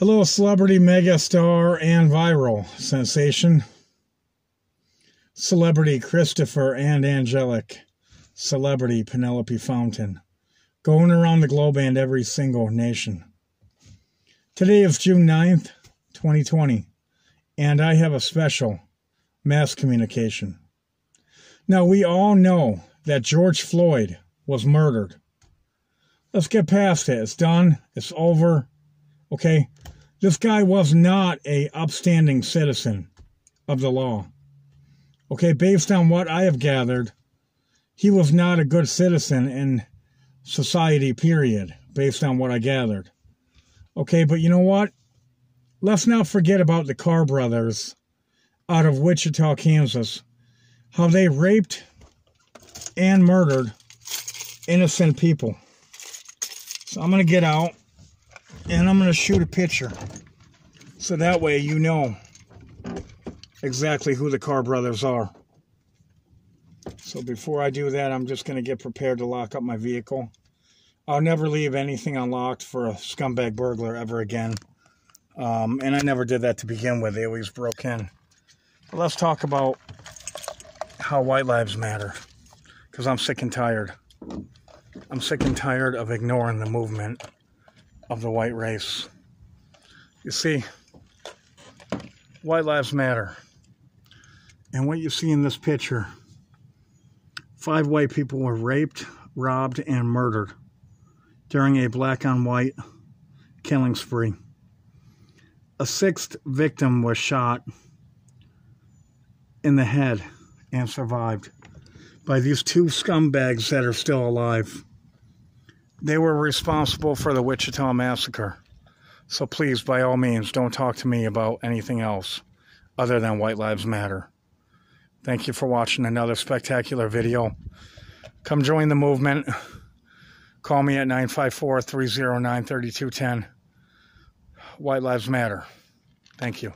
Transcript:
Hello, celebrity megastar and viral sensation. Celebrity Christopher and Angelic. Celebrity Penelope Fountain. Going around the globe and every single nation. Today is June 9th, 2020, and I have a special mass communication. Now, we all know that George Floyd was murdered. Let's get past it. It's done. It's over. Okay? This guy was not a upstanding citizen of the law. Okay, based on what I have gathered, he was not a good citizen in society, period, based on what I gathered. Okay, but you know what? Let's not forget about the Carr brothers out of Wichita, Kansas. How they raped and murdered innocent people. So I'm going to get out and I'm going to shoot a picture. So that way you know exactly who the Carr brothers are. So before I do that, I'm just going to get prepared to lock up my vehicle. I'll never leave anything unlocked for a scumbag burglar ever again. Um, and I never did that to begin with. They always broke in. But let's talk about how white lives matter. Because I'm sick and tired. I'm sick and tired of ignoring the movement of the white race. You see, white lives matter. And what you see in this picture, five white people were raped, robbed, and murdered during a black on white killing spree. A sixth victim was shot in the head and survived by these two scumbags that are still alive. They were responsible for the Wichita massacre. So please, by all means, don't talk to me about anything else other than White Lives Matter. Thank you for watching another spectacular video. Come join the movement. Call me at 954 309 3210. White Lives Matter. Thank you.